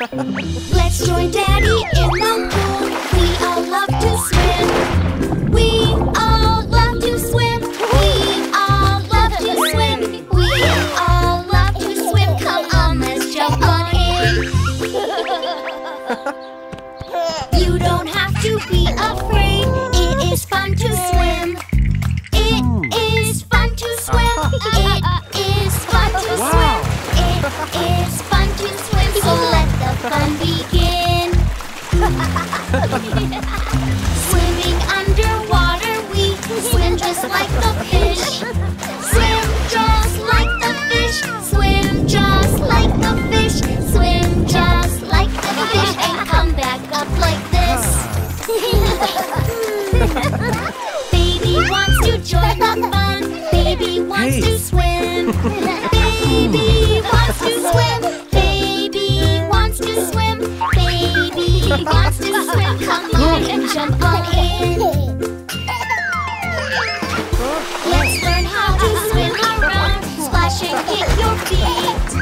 Let's join Daddy in the pool. We all love to swim. Swimming underwater, we swim just like the fish. Swim just like the fish. Swim just like the fish. Swim just like the fish and come back up like this. Baby wants to join the fun. Baby wants Hey. to swim. Baby wants to swim. Baby wants to swim. Baby wants jump on in. Let's learn how to swim around. Splash and kick your feet.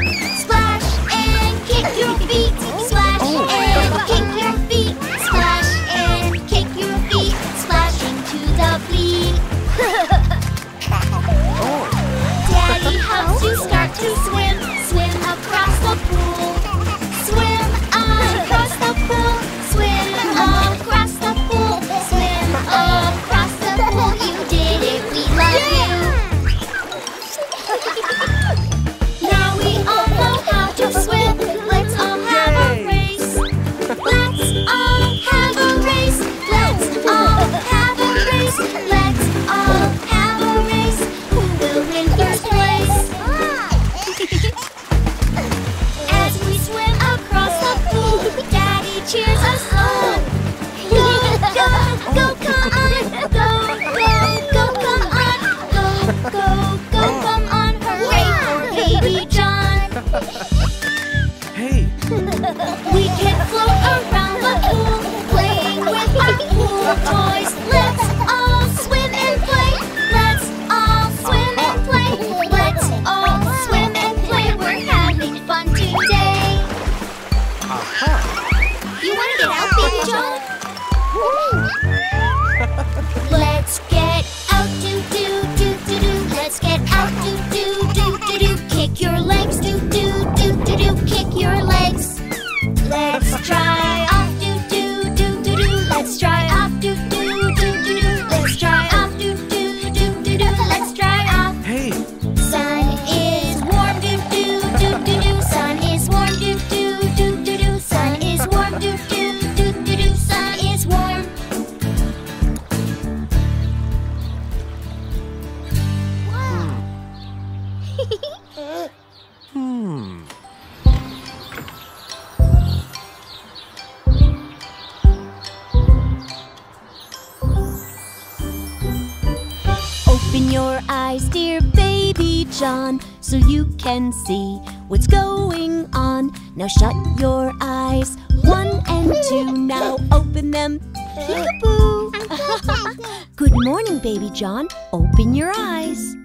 Baby John. Open your eyes.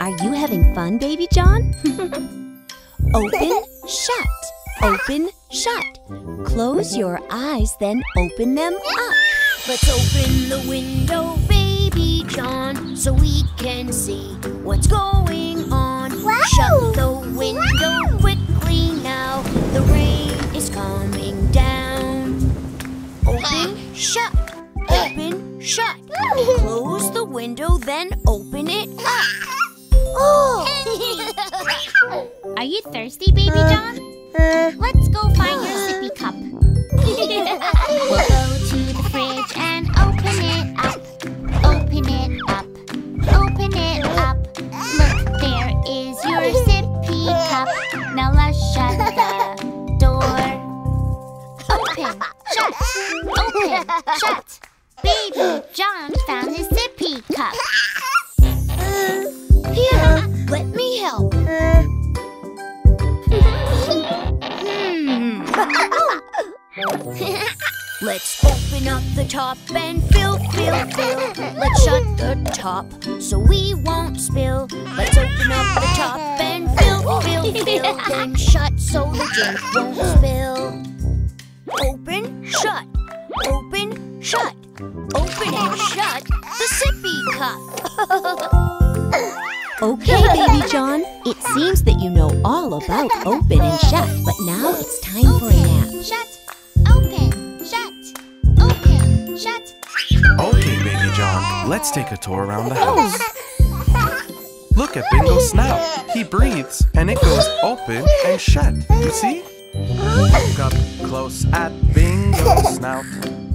Are you having fun, baby John? open, shut. Open, shut. Close your eyes, then open them up. Let's open the window, baby John, so we can see what's going on. Shut the window quickly now. The rain is coming down. Open, shut. Open, shut. Close the window, then open it up. Oh! Are you thirsty, baby uh, John? Uh. Let's go find your sippy cup. we'll go to the fridge and open it up. Open it up. Open it up. Look, there is your sippy cup. Now let's shut the door. Open, shut, open, shut. Baby John found his sippy cup. Uh, here, let me help. Hmm. Let's open up the top and fill, fill, fill. Let's shut the top so we won't spill. Let's open up the top and fill, fill, fill. Then shut so the drink won't spill. Open, shut, open, shut and shut the sippy cup. Okay, Baby John. It seems that you know all about open and shut, but now it's time for a nap. Shut. Open. Shut. Open. Shut. Okay, Baby John, let's take a tour around the house. Look at Bingo's snout. He breathes and it goes open and shut. You see? Look up close at Bingo's snout.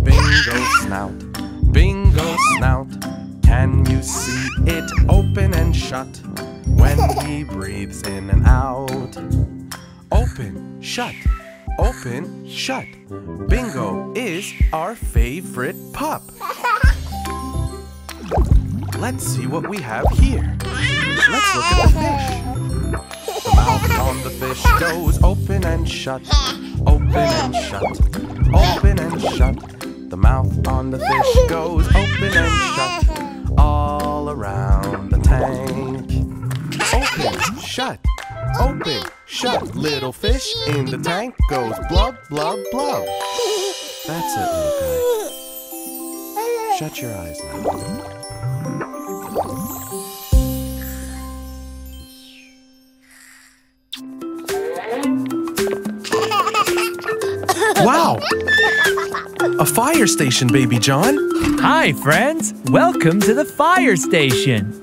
Bingo's snout. bingo snout. Can you see it open and shut when he breathes in and out? Open, shut, open, shut. Bingo is our favorite pup. Let's see what we have here. Let's look at the fish. Mouth on the fish goes open and shut, open and shut, open and shut. The mouth on the fish goes open and shut, all around the tank. Open, shut, open, shut. Little fish in the tank goes blub, blub, blub. That's it, little guy. Shut your eyes now. Wow! A fire station, baby John. Hi, friends. Welcome to the fire station.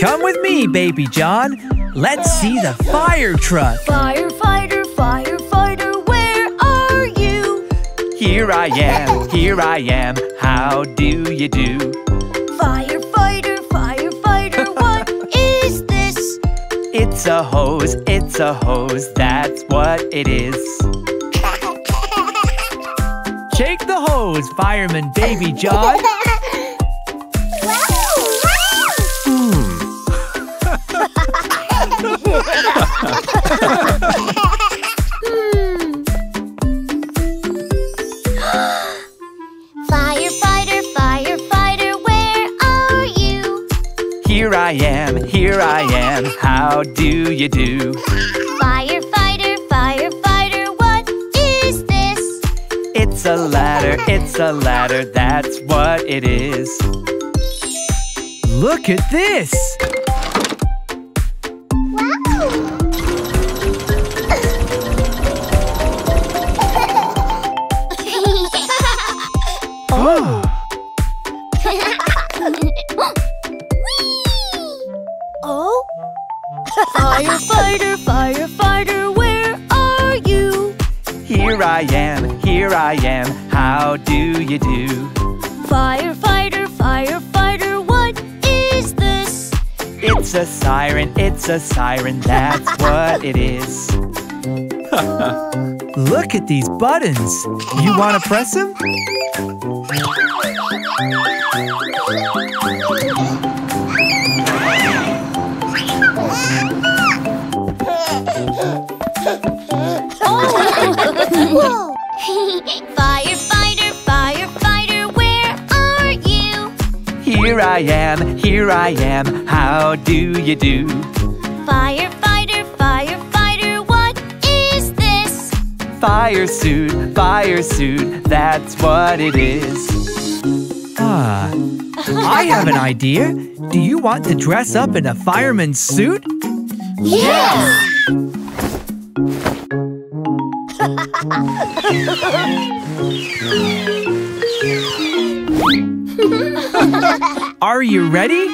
Come with me, baby John. Let's see the fire truck. Firefighter, firefighter, where are you? Here I am, here I am. How do you do? It's a hose, it's a hose. That's what it is. Shake the hose, fireman baby John. Firefighter, Here I am, here I am. How do you do? Firefighter, firefighter, what is this? It's a ladder, it's a ladder, that's what it is. Look at this! It's a siren, it's a siren, that's what it is. Look at these buttons. You want to press them? Firefighter, I am, here I am. How do you do? Firefighter, firefighter, what is this? Fire suit, fire suit, that's what it is. Ah, I have an idea. Do you want to dress up in a fireman's suit? Yes! Are you ready?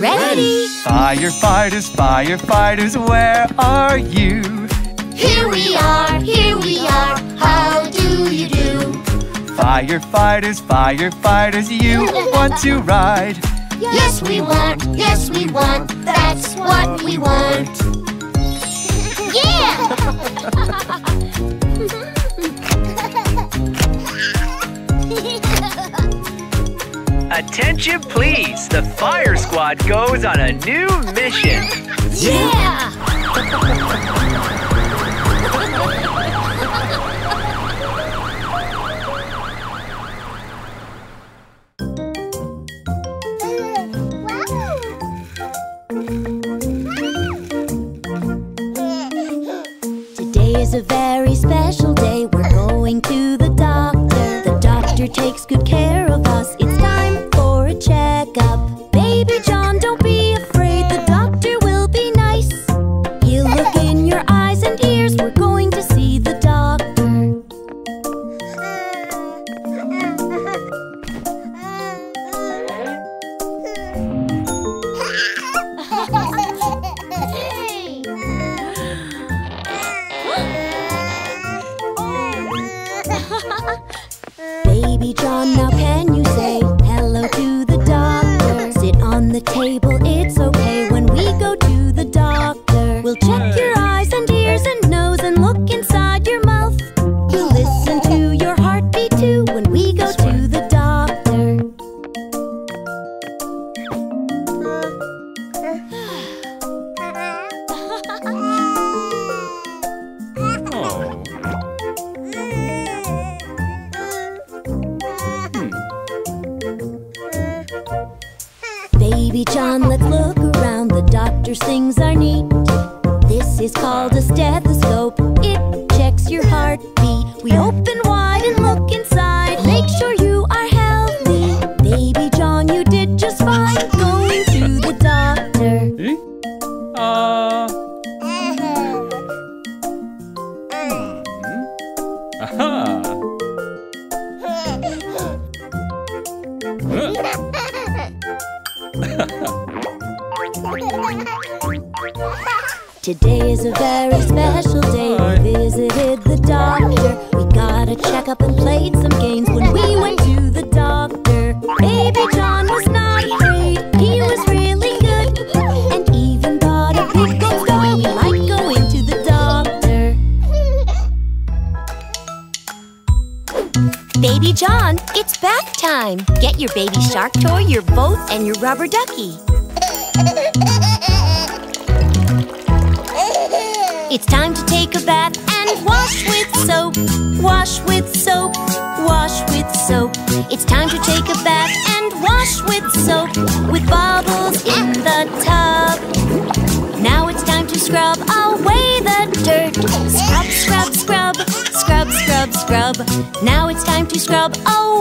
Ready? Firefighters, firefighters, where are you? Here we are, here we are, how do you do? Firefighters, firefighters, you want to ride? Yes, we want, yes, we want, that's what we want. Yeah! Attention, please. The fire squad goes on a new mission. Yeah! beach on, let's look around. The doctor's things are neat. This is called a stethoscope. It checks your heartbeat. We open wide. and your rubber ducky. It's time to take a bath and wash with soap. Wash with soap, wash with soap. It's time to take a bath and wash with soap. With bubbles in the tub. Now it's time to scrub away the dirt. Scrub, scrub, scrub. Scrub, scrub, scrub. Now it's time to scrub away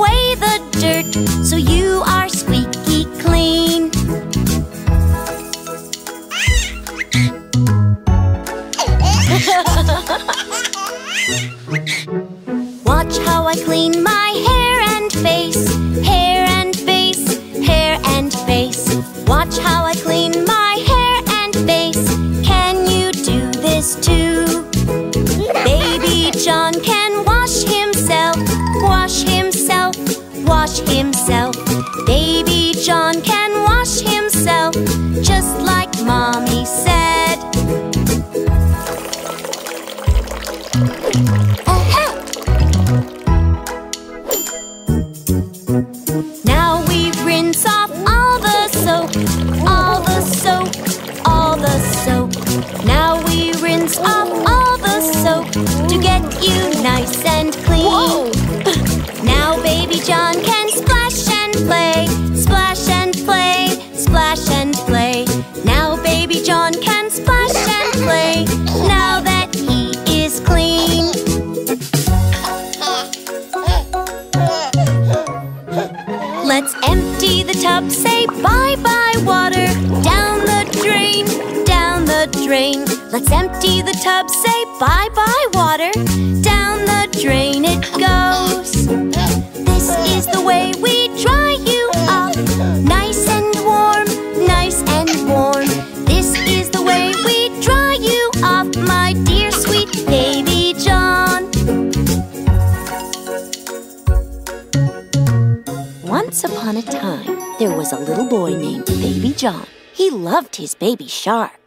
Shark.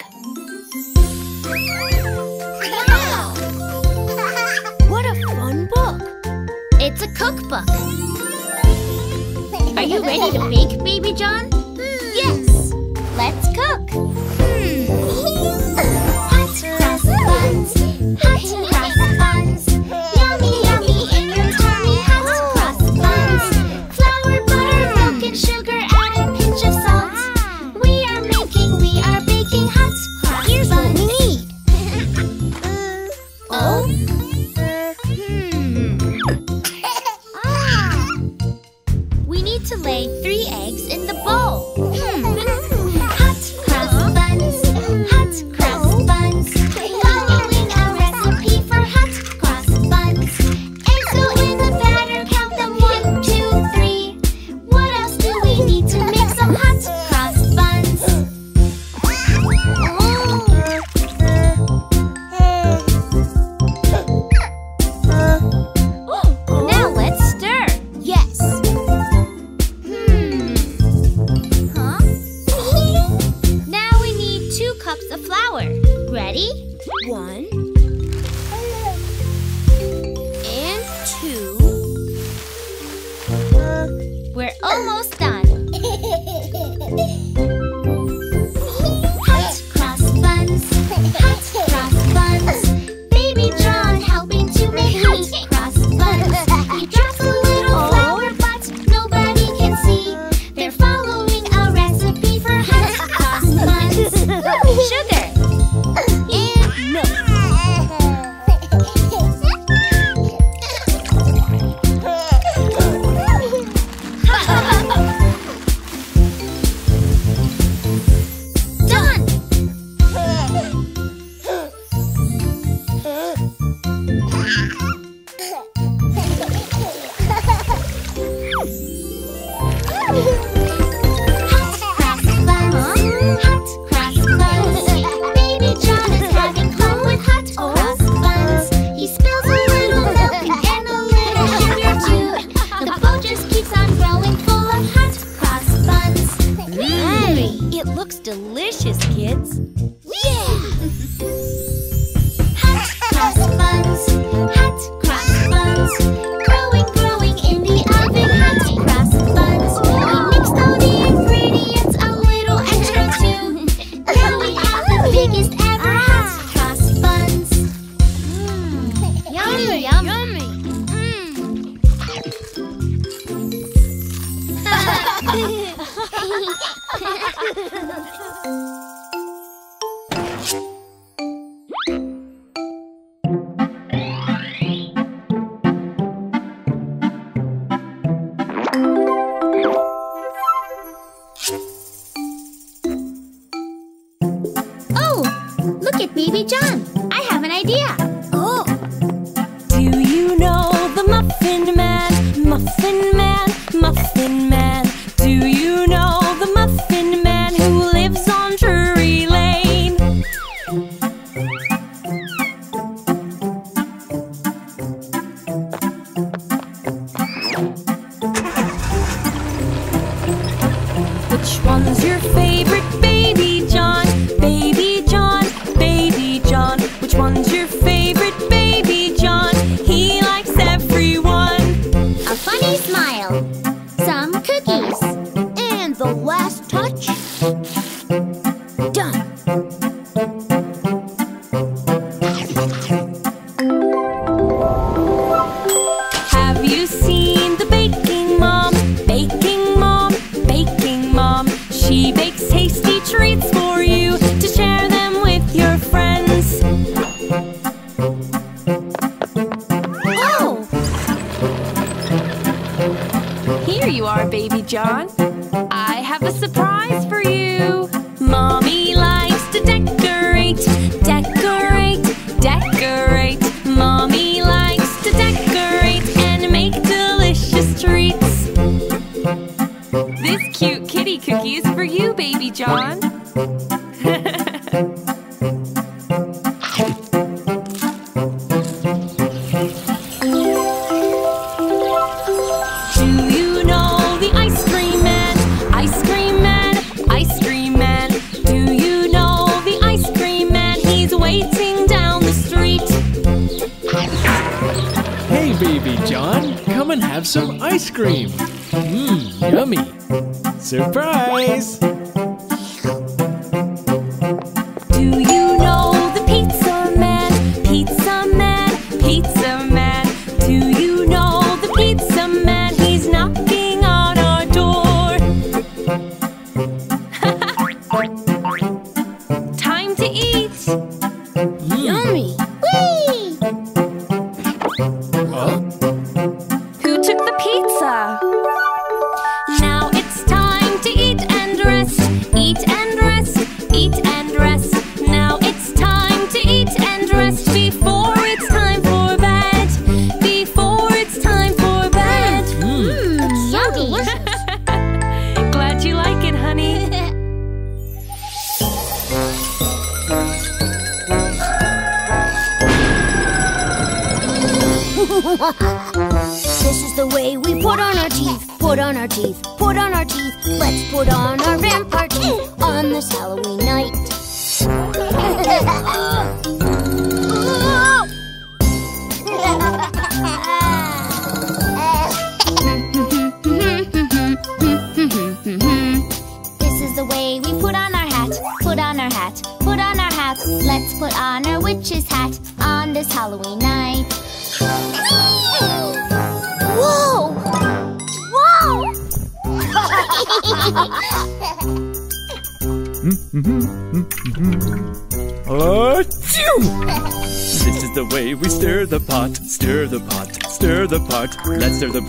That's their the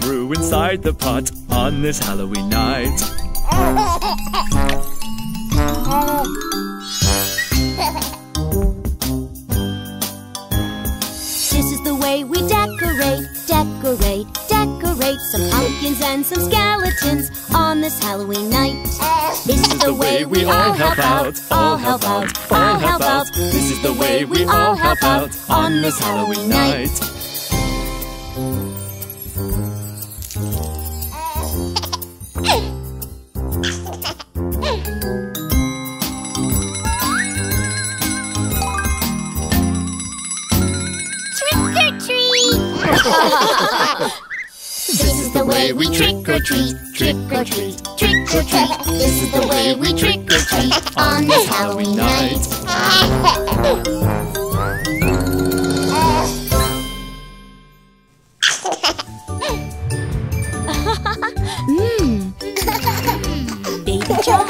Mmm. Baby John,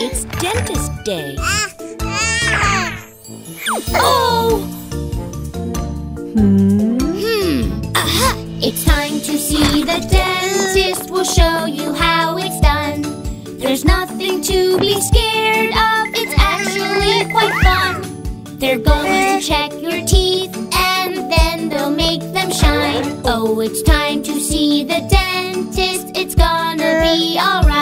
it's dentist day. Oh! Hmm. Uh-huh. It's time to see the dentist. We'll show you how it's done. There's nothing to be scared of. It's actually quite fun. They're going to check your teeth and then they'll make them shine. Oh, it's time to see the dentist be alright.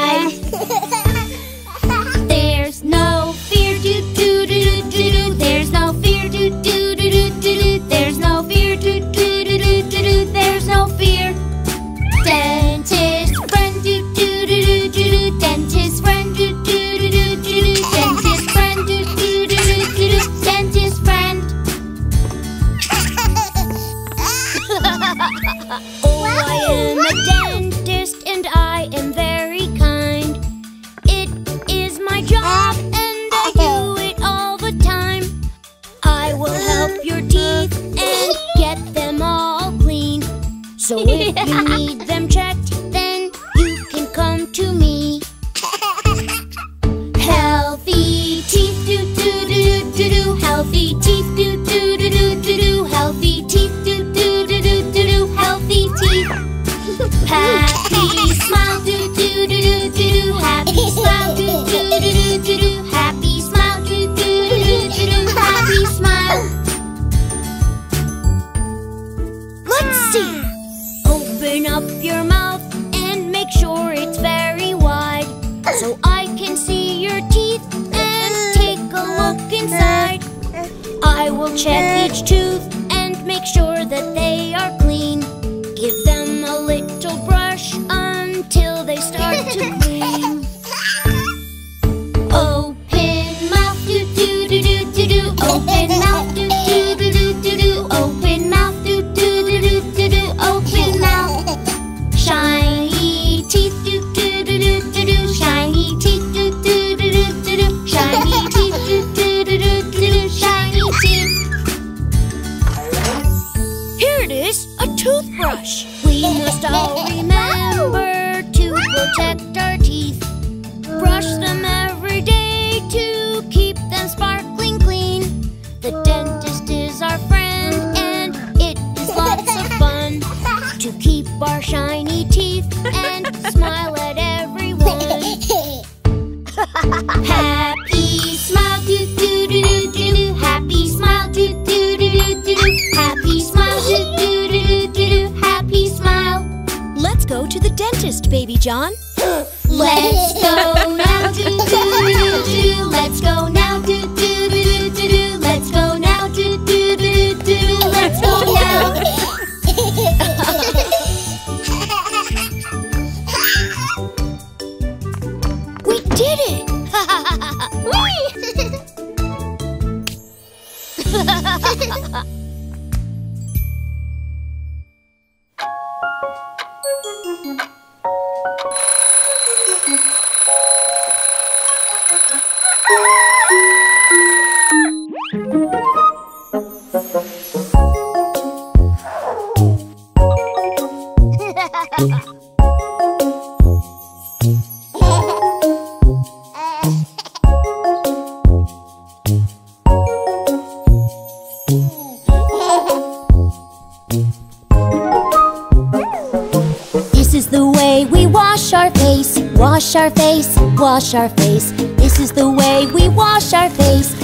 wash our face, wash our face. This is the way we wash our face.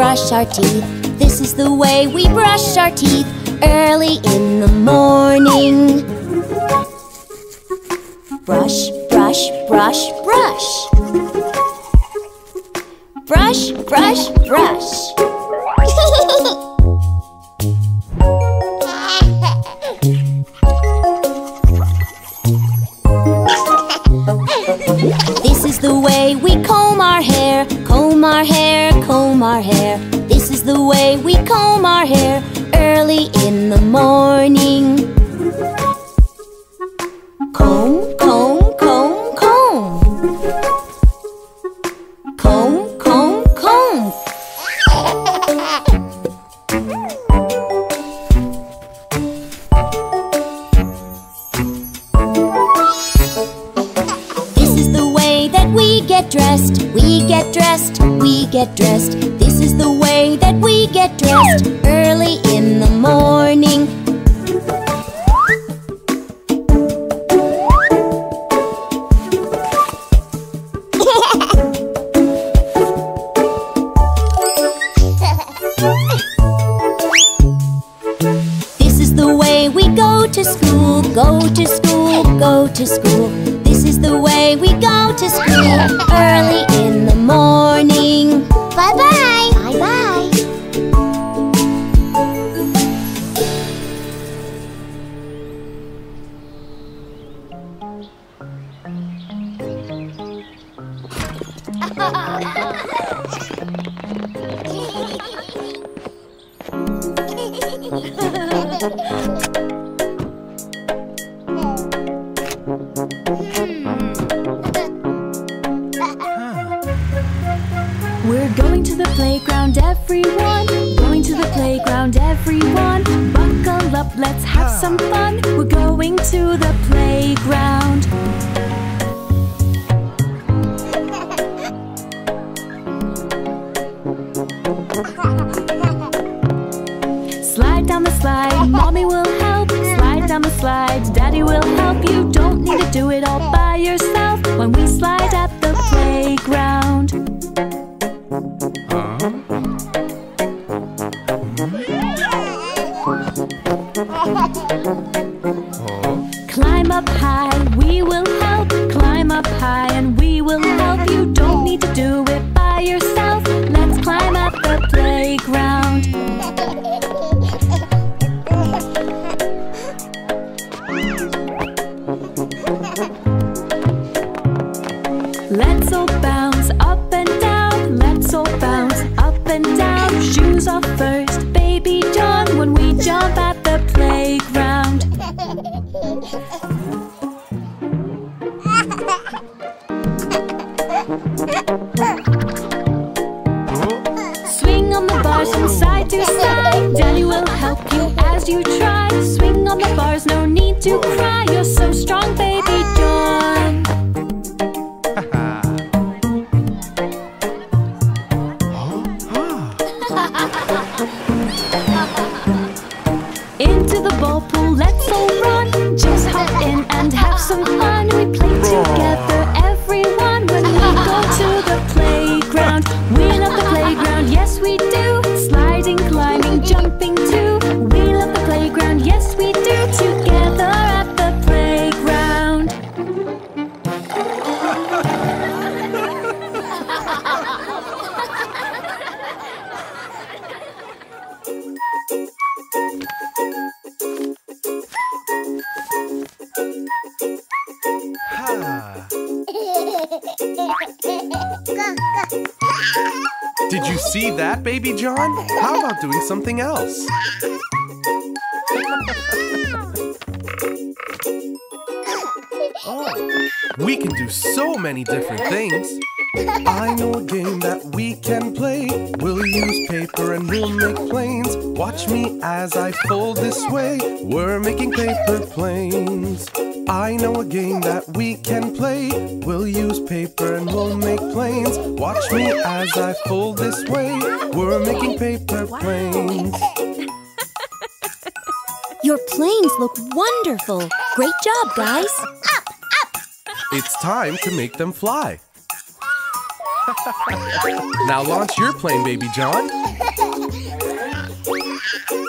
brush our teeth. This is the way we brush our teeth early in the morning. first. Time to make them fly. now launch your plane, baby John.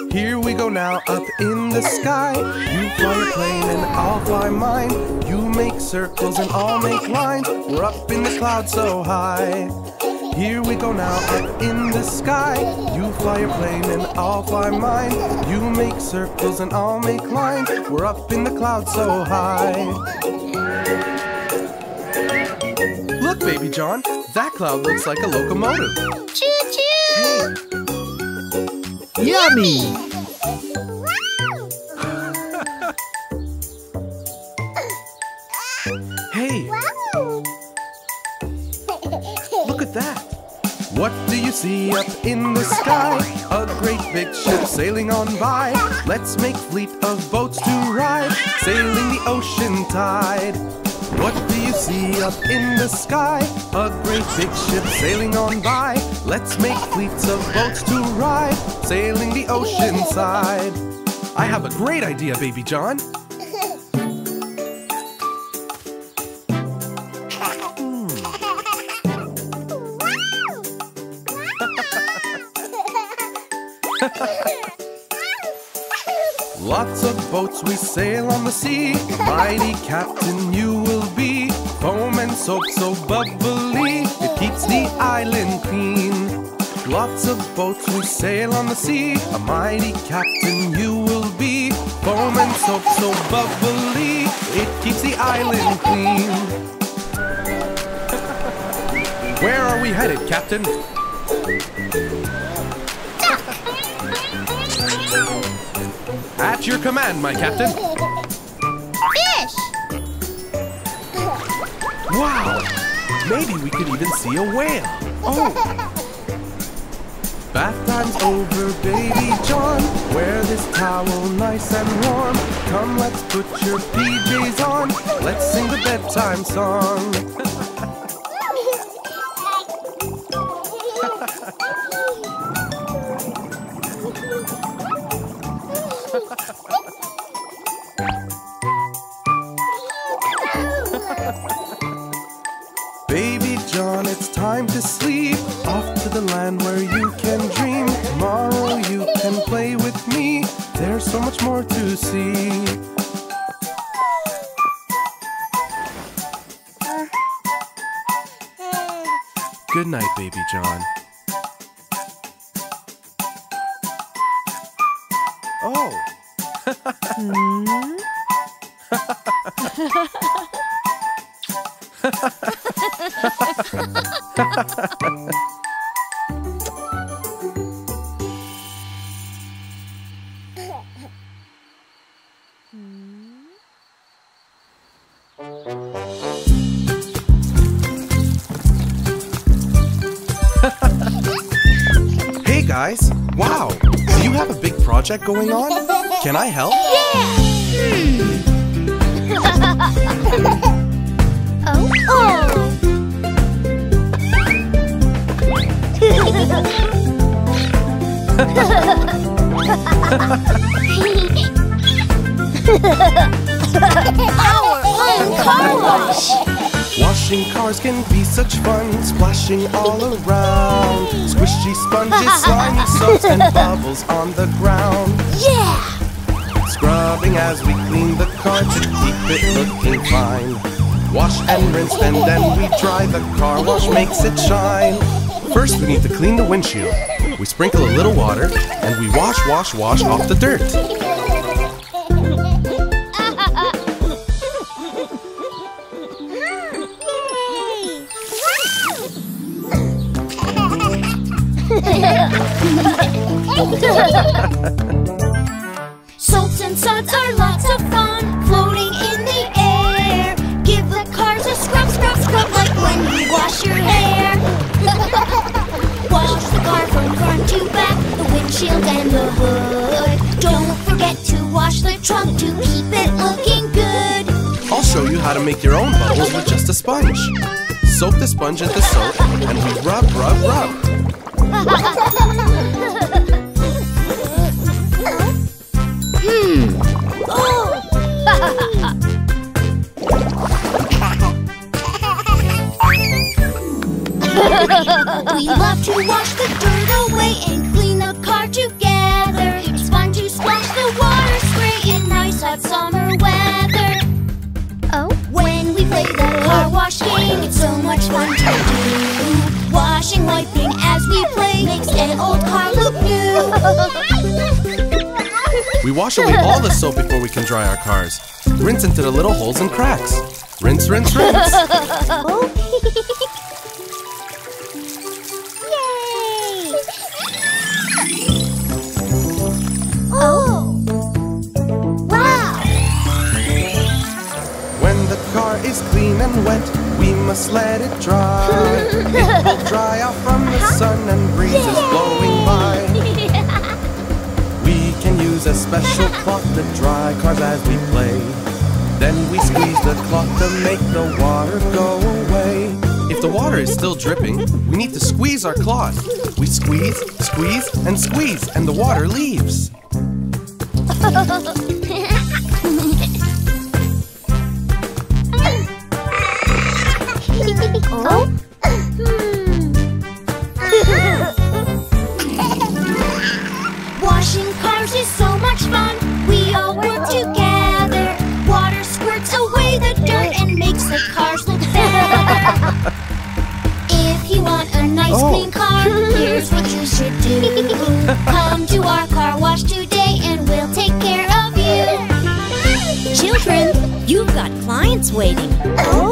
Here we go now, up in the sky. You fly your plane and I'll fly mine. You make circles and I'll make lines. We're up in the clouds so high. Here we go now, up in the sky. You fly your plane and I'll fly mine. You make circles and I'll make lines. We're up in the clouds so high. John, that cloud looks like a locomotive. Choo-choo! Hey. Yummy! Hey, look at that. What do you see up in the sky? A great big ship sailing on by. Let's make fleet of boats to ride, sailing the ocean tide. What do you see up in the sky? A great big ship sailing on by. Let's make fleets of boats to ride, sailing the ocean side. I have a great idea, baby John. Hmm. Lots of boats we sail on the sea. Mighty captain you will be. Foam and soap so bubbly. It keeps the island clean. Lots of boats we sail on the sea. A mighty captain you will be. Foam and soap so bubbly. It keeps the island clean. Where are we headed, Captain? At your command, my captain. Wow! Maybe we could even see a whale. Oh! Bath time's over, baby John. Wear this towel nice and warm. Come, let's put your PJs on. Let's sing the bedtime song. Going on? Can I help? Rinse, and then we dry. The car wash makes it shine. First, we need to clean the windshield. We sprinkle a little water, and we wash, wash, wash off the dirt. we can dry our cars. Rinse into the little holes and cracks. Rinse, rinse, rinse. Oh. oh! Wow! When the car is clean and wet, we must let it dry. it will dry off from the sun and breezes blowing by use a special cloth to dry cars as we play. Then we squeeze the cloth to make the water go away. If the water is still dripping, we need to squeeze our cloth. We squeeze, squeeze, and squeeze, and the water leaves. waiting. Oh.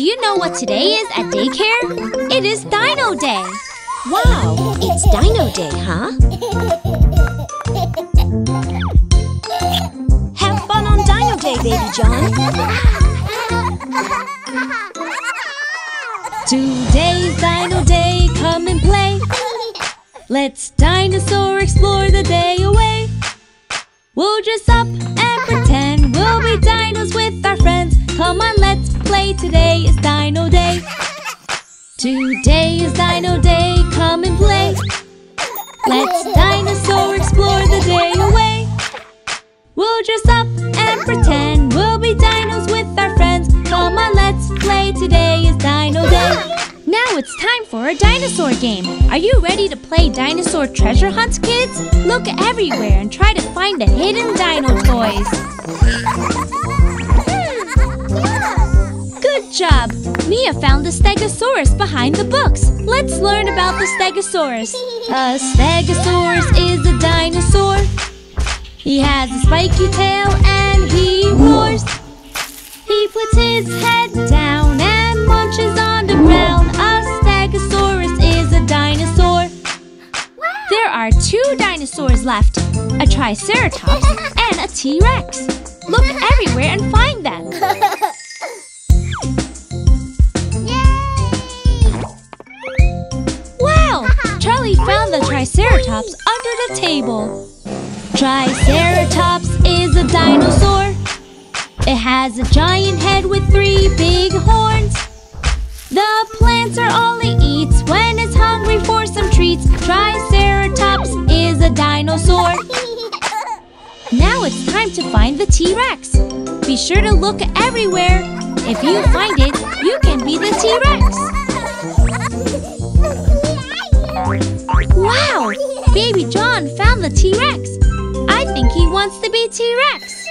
do you know what today is at daycare? It is Dino Day! Wow, it's Dino Day, huh? Have fun on Dino Day, baby John! Today's Dino Day, come and play! Let's dinosaur explore the day away! We'll dress up and pretend we'll be dinos with our friends Come on, let's play. Today is Dino Day. Today is Dino Day, come and play. Let's dinosaur explore the day away. We'll dress up and pretend we'll be dinos with our friends. Come on, let's play. Today is Dino Day. Now it's time for a dinosaur game. Are you ready to play dinosaur treasure hunt, kids? Look everywhere and try to find the hidden dino toys. Good job! Mia found the Stegosaurus behind the books. Let's learn about the Stegosaurus. A Stegosaurus is a dinosaur. He has a spiky tail and he roars. He puts his head down and munches on the ground. A Stegosaurus is a dinosaur. There are two dinosaurs left a Triceratops and a T Rex. Look everywhere and find them. Charlie found the Triceratops under the table. Triceratops is a dinosaur. It has a giant head with three big horns. The plants are all it eats when it's hungry for some treats. Triceratops is a dinosaur. Now it's time to find the T-Rex. Be sure to look everywhere. If you find it, you can be the T-Rex. Wow! Baby John found the T-Rex. I think he wants to be T-Rex.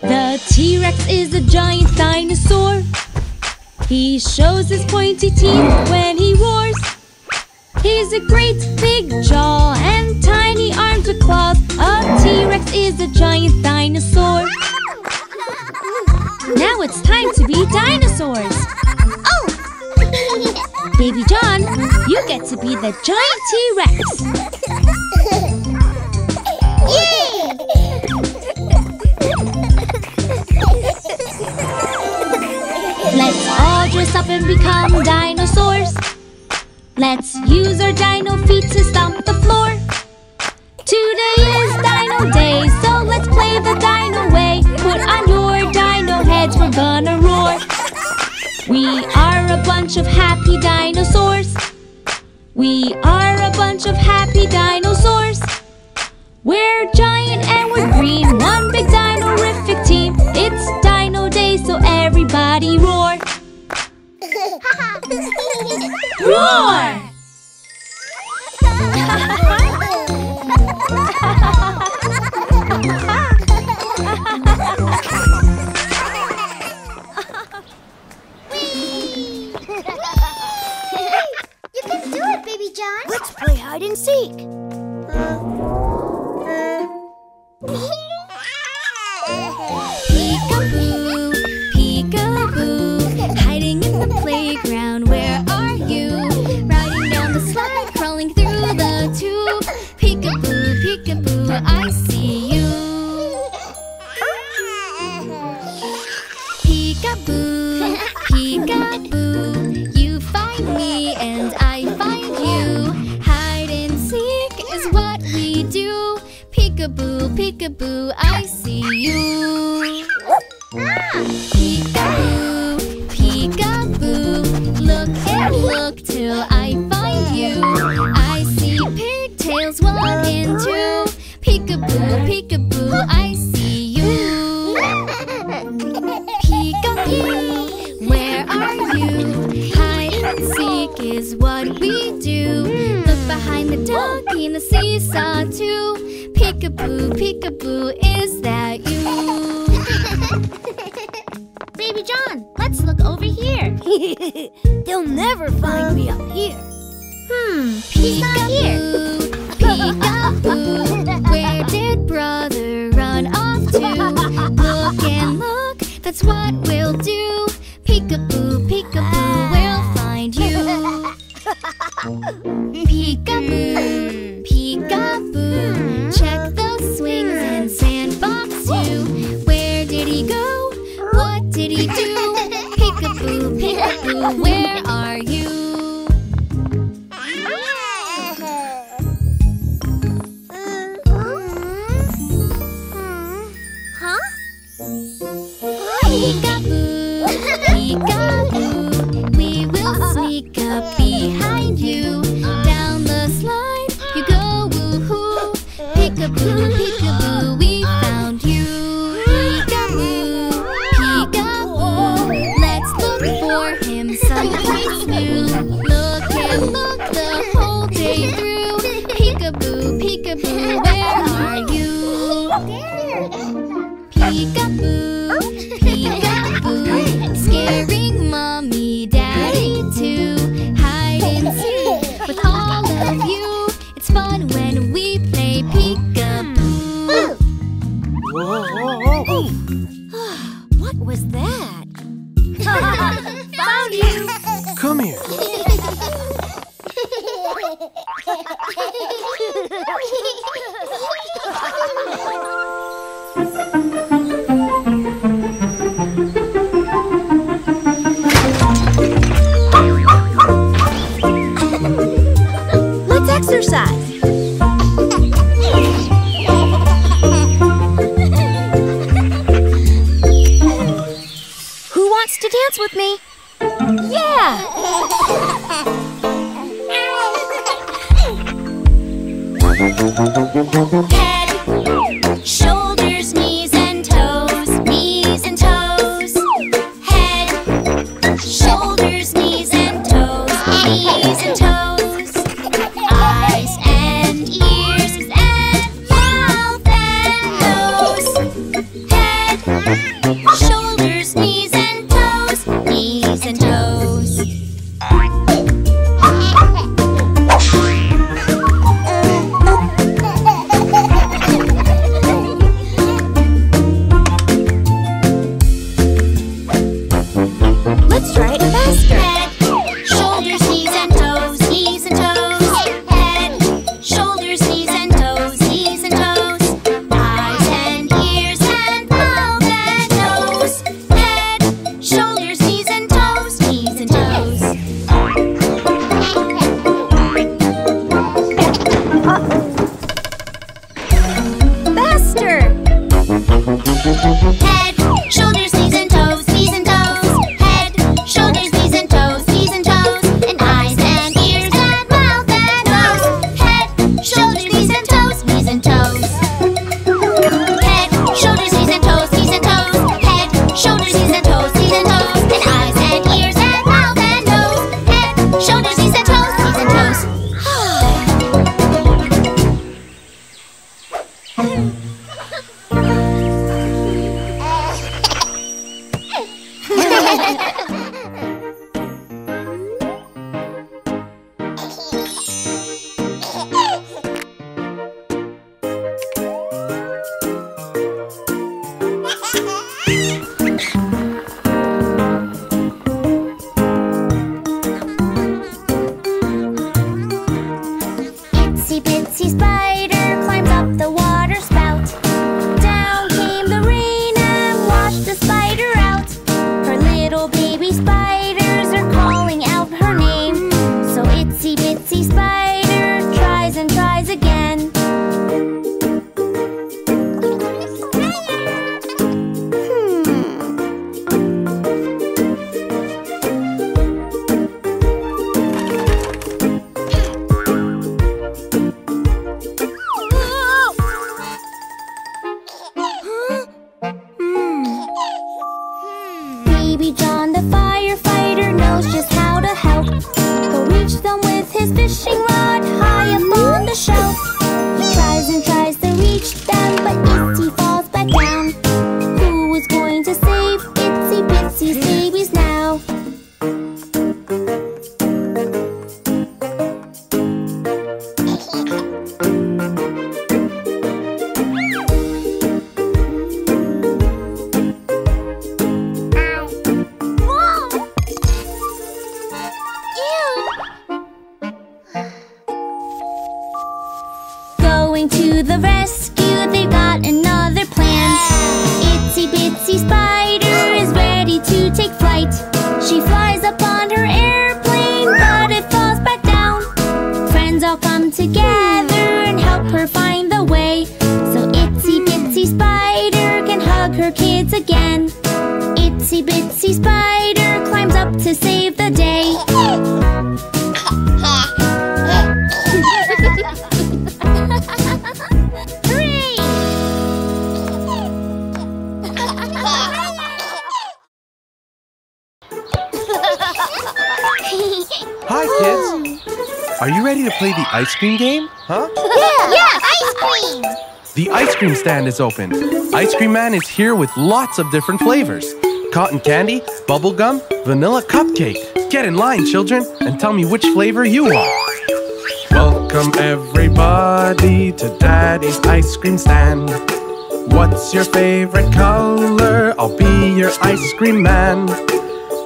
The T-Rex is a giant dinosaur. He shows his pointy teeth when he roars. He's a great big jaw and tiny arms with claws. A T-Rex is a giant dinosaur. Now it's time to be dinosaurs. Oh! Baby John, you get to be the giant T-Rex. Let's all dress up and become dinosaurs. Let's use our dino feet to stomp the floor. Today is Dino Day, so let's play the dino way. Put on your dino heads, we're gonna roar. We are a bunch of happy dinosaurs. We are a bunch of happy dinosaurs. We're giant and we're green, one big dino-rific team. It's Dino Day, so everybody roar. Roar! hide and seek. Peekaboo, cream game? Huh? Yeah! Ice cream! The ice cream stand is open. Ice Cream Man is here with lots of different flavors. Cotton candy, bubblegum, vanilla cupcake. Get in line, children, and tell me which flavor you want. Welcome everybody to Daddy's ice cream stand. What's your favorite color? I'll be your ice cream man.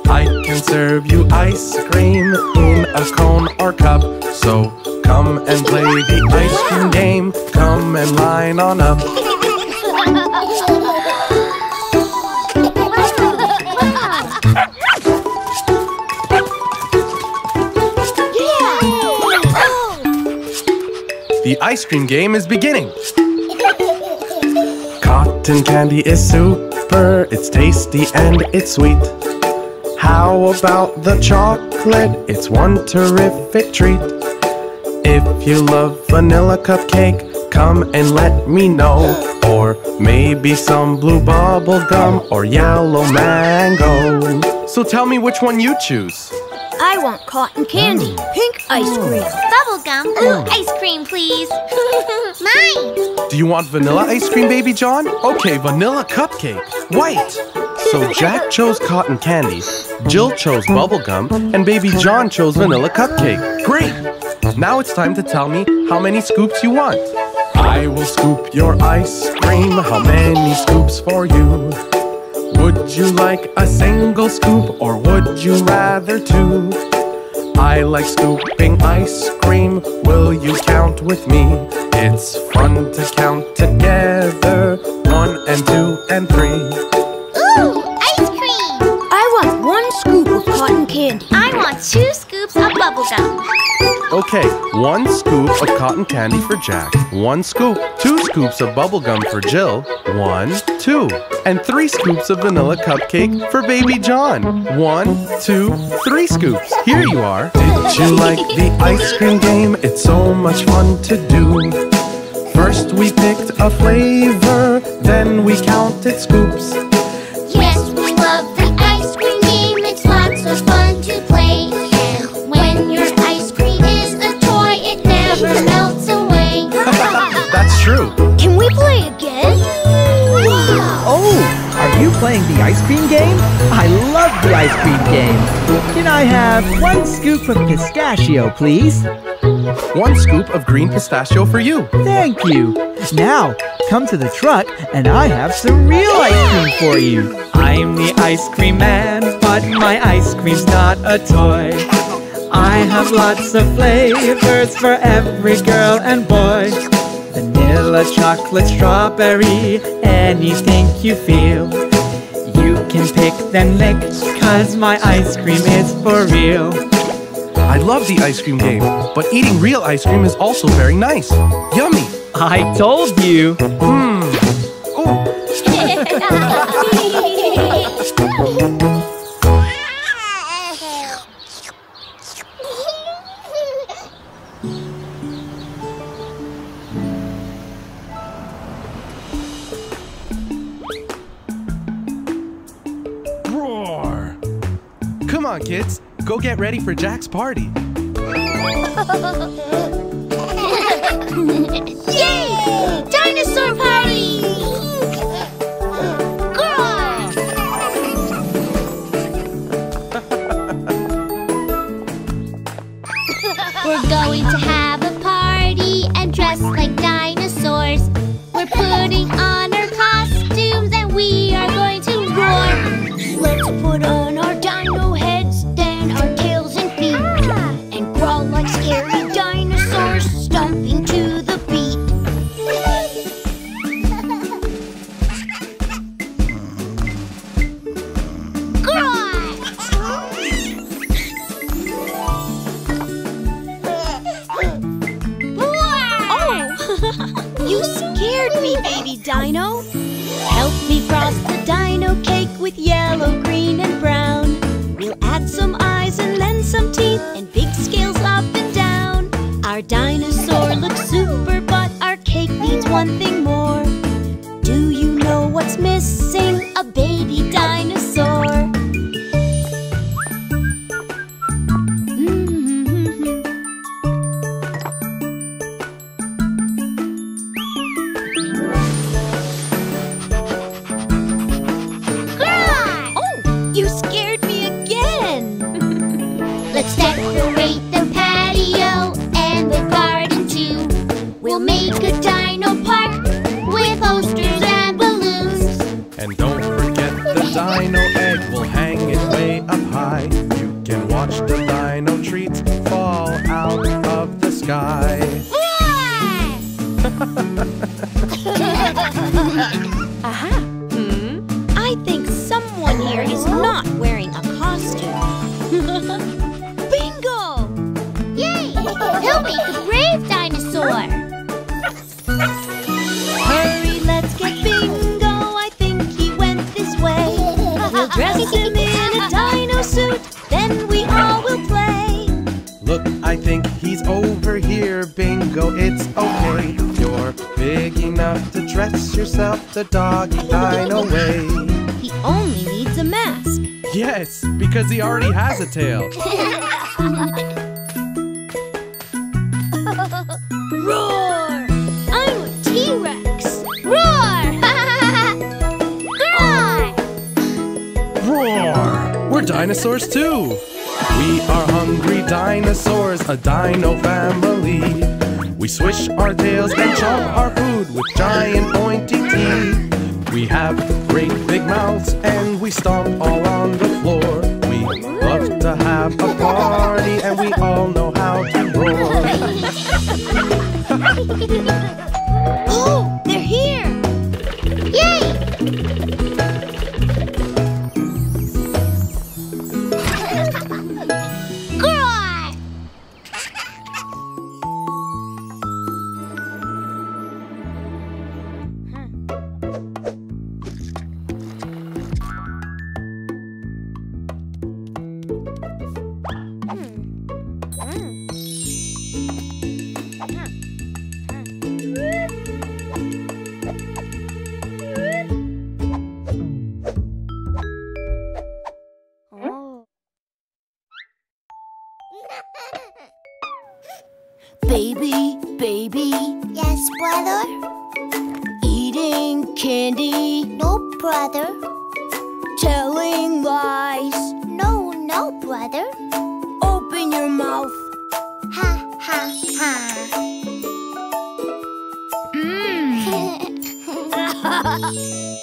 I can serve you ice cream in a cone or cup, so Come and play the ice cream game. Come and line on up. The ice cream game is beginning. Cotton candy is super, it's tasty and it's sweet. How about the chocolate? It's one terrific treat. You love vanilla cupcake, come and let me know. Or maybe some blue bubble gum or yellow mango. So tell me which one you choose. I want cotton candy, mm. pink ice mm. cream. bubble gum, Ooh, mm. ice cream, please. Mine. Do you want vanilla ice cream, Baby John? Okay, vanilla cupcake. White. So Jack chose cotton candy, Jill chose bubblegum, and Baby John chose vanilla cupcake. Great! Now it's time to tell me how many scoops you want. I will scoop your ice cream. How many scoops for you? Would you like a single scoop or would you rather two? I like scooping ice cream. Will you count with me? It's fun to count together. One and two and three. Ooh, ice cream. I want one scoop of cotton candy. I want two scoops of bubblegum. Okay, one scoop of cotton candy for Jack. One scoop. Two scoops of bubblegum for Jill. One, two. And three scoops of vanilla cupcake for baby John. One, two, three scoops. Here you are. Did you like the ice cream game? It's so much fun to do. First we picked a flavor, then we counted scoops. Yes, we love the ice cream game. It's lots of fun to play. And when your ice cream is a toy, it never melts away. That's true. Can we play again? Oh, are you playing the ice cream game? I love the ice cream game. Can I have one scoop of pistachio, please? One scoop of green pistachio for you. Thank you. Now, come to the truck and I have some real ice cream for you. I'm the ice cream man, but my ice cream's not a toy. I have lots of flavors for every girl and boy. Vanilla, chocolate, strawberry, anything you feel. You can pick then lick, cause my ice cream is for real. I love the ice cream game, but eating real ice cream is also very nice. Yummy. I told you. Mmm. Oh, roar. Come on, kids. Go get ready for Jack's party. Yay! Dinosaur party! We're going to have a party and dress like dinosaurs. We're putting on our costumes and we dinosaur Ha, hmm.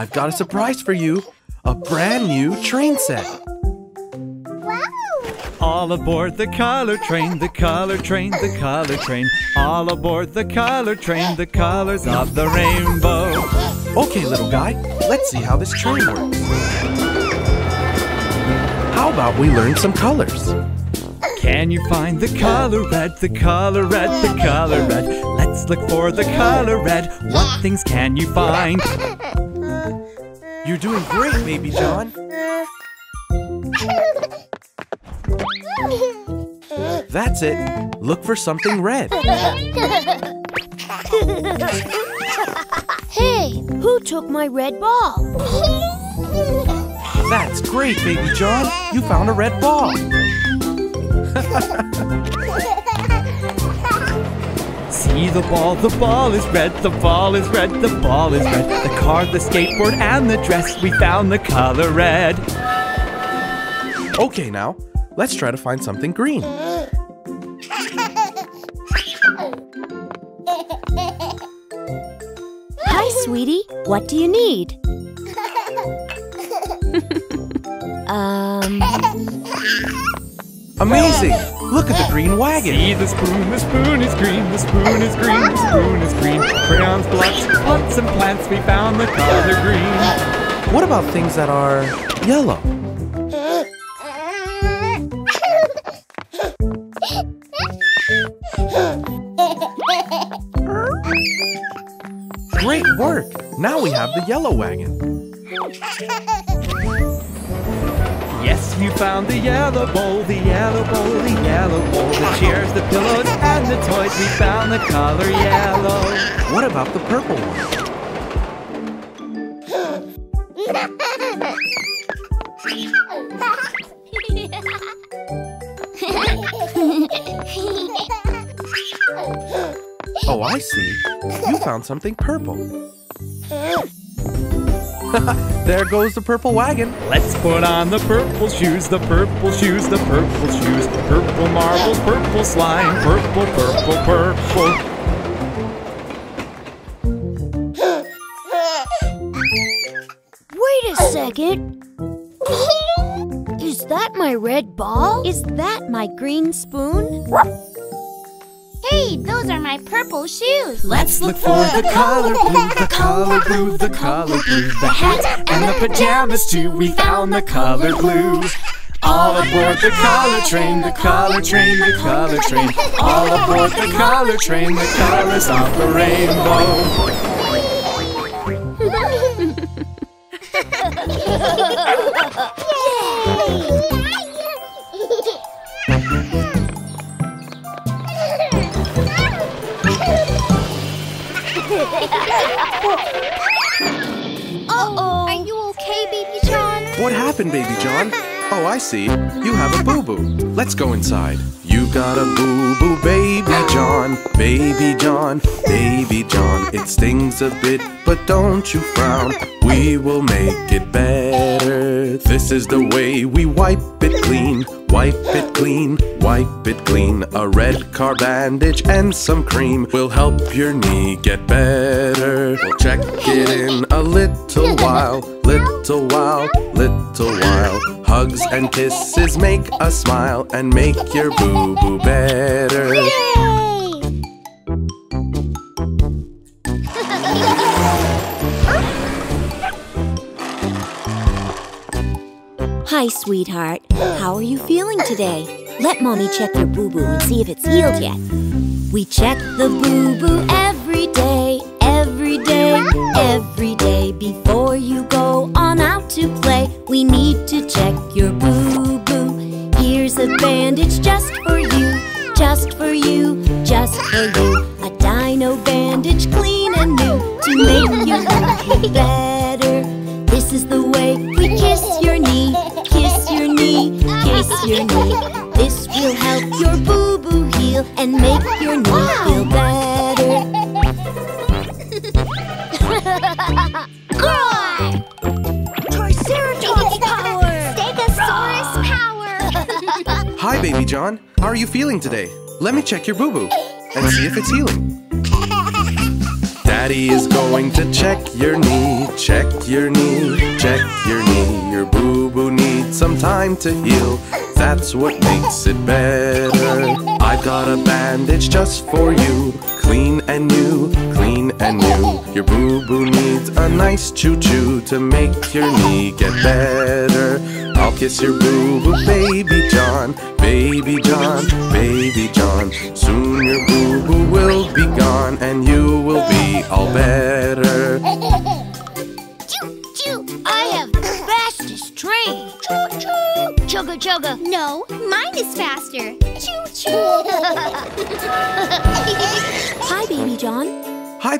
I've got a surprise for you a brand new train set. All aboard the color train, the color train, the color train. All aboard the color train, the colors of the rainbow. Okay, little guy, let's see how this train works. How about we learn some colors? Can you find the color red, the color red, the color red? Let's look for the color red. What things can you find? You're doing great, Baby John. That's it. Look for something red. hey, who took my red ball? That's great, Baby John. You found a red ball. See the ball, the ball is red, the ball is red, the ball is red. The car, the skateboard, and the dress, we found the color red. Okay, now, let's try to find something green. Hi, sweetie. What do you need? um, Amazing! Look at the green wagon. See the spoon, the spoon is green, the spoon is green, the spoon is green. Crayons, blocks, pots, and plants, we found the color green. What about things that are yellow? Great work! Now we have the yellow wagon. You found the yellow bowl, the yellow bowl, the yellow bowl. The chairs, the pillows, and the toys, we found the color yellow. What about the purple one? Oh, I see. You found something purple. there goes the purple wagon. Let's put on the purple shoes, the purple shoes, the purple shoes. Purple marbles, purple slime, purple, purple, purple. Wait a second. Is that my red ball? is that my green spoon? Hey, those are my purple shoes. Let's look for the color blue, the color blue, the color blue. The hat and the pajamas too, we found the color blue. All aboard the color train, the color train, the color train. All aboard the color train, the colors of the rainbow. Uh-oh. Are you okay, Baby John? What happened, Baby John? Oh, I see. You have a boo boo. Let's go inside. You got a boo boo, Baby John. Baby John, Baby John. It stings a bit, but don't you frown. We will make it better. This is the way we wipe it clean. Wipe it clean, wipe it clean. A red car bandage and some cream will help your knee get better. We'll check it in a little while, little while, little while. Hugs and kisses make us smile and make your boo boo better. Sweetheart. How are you feeling today? Let mommy check your boo boo and see if it's healed yet. We check the boo boo every day, every day, every and make your knee feel better. Triceratops power! Stegosaurus power. Hi, Baby John. How are you feeling today? Let me check your boo boo and see if it's healing. Daddy is going to check your knee, check your knee, check your knee. Your boo boo needs some time to heal. That's what makes it better. I got a bandage just for you, clean and new, clean and new. Your boo boo needs a nice choo choo to make your knee get better. I'll kiss your boo boo, baby John, baby John, baby John. Soon your boo boo will be gone and you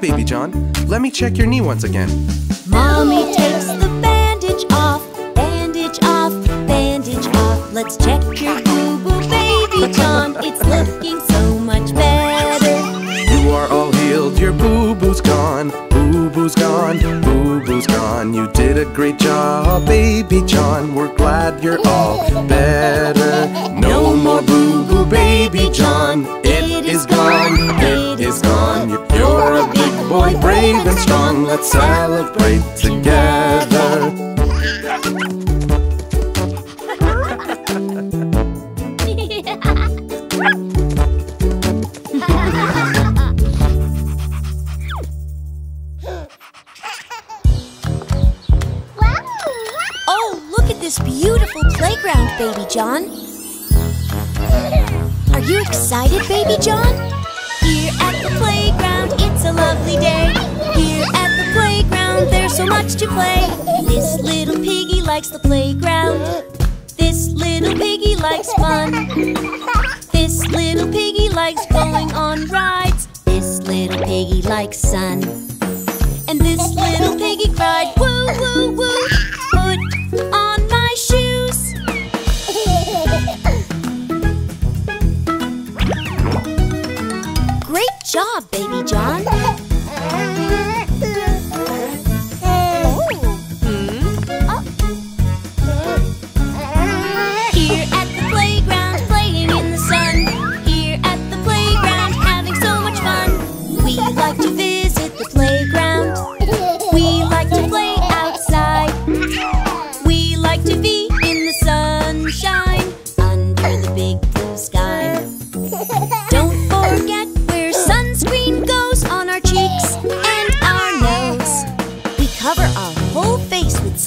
Hi, Baby John. Let me check your knee once again. Mommy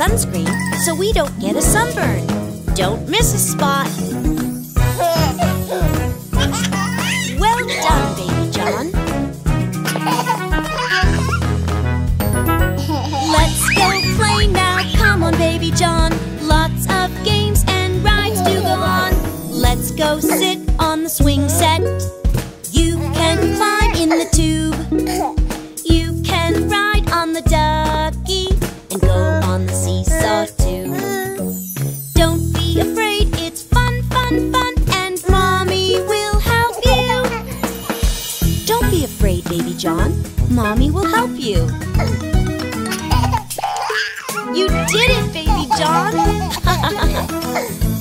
sunscreen so we don't get a sunburn. Don't miss a spot. Well done, Baby John. Let's go play now. Come on, Baby John. Lots of games and rides to go on. Let's go sit on the swing set. Ha!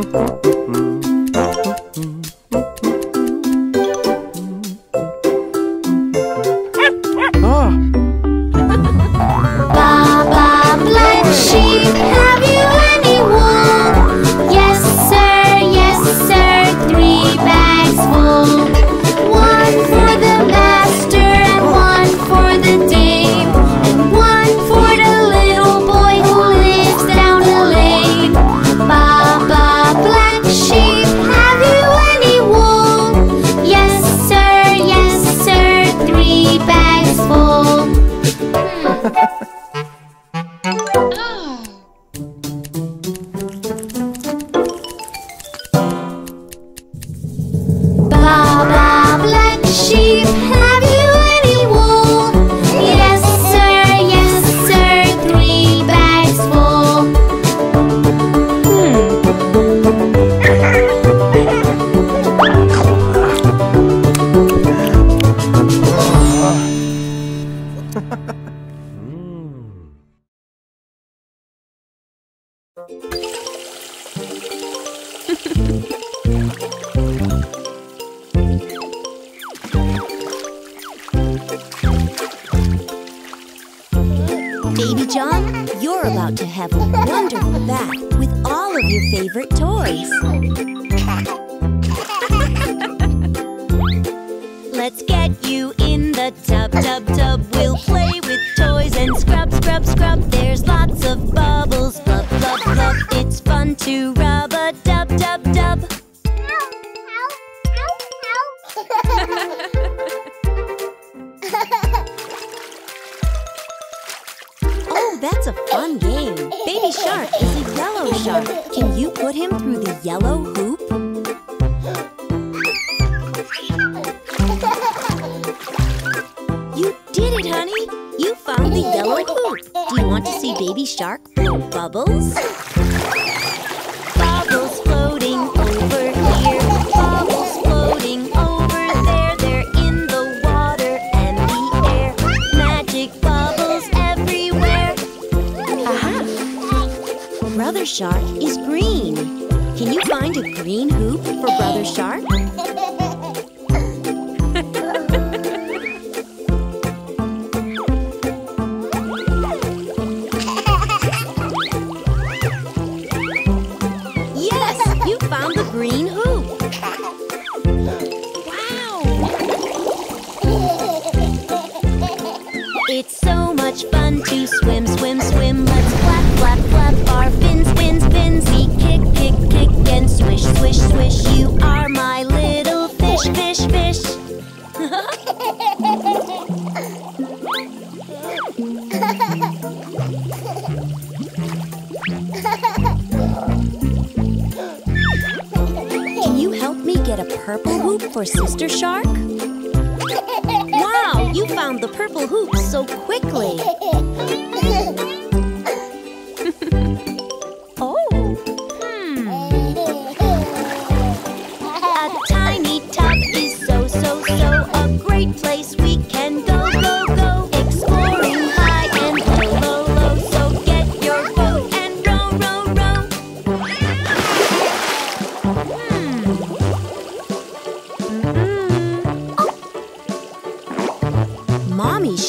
Mm-hmm.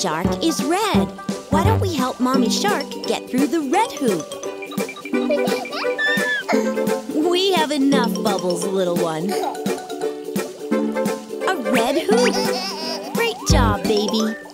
shark is red. Why don't we help Mommy Shark get through the red hoop? we have enough bubbles, little one. A red hoop. Great job, baby.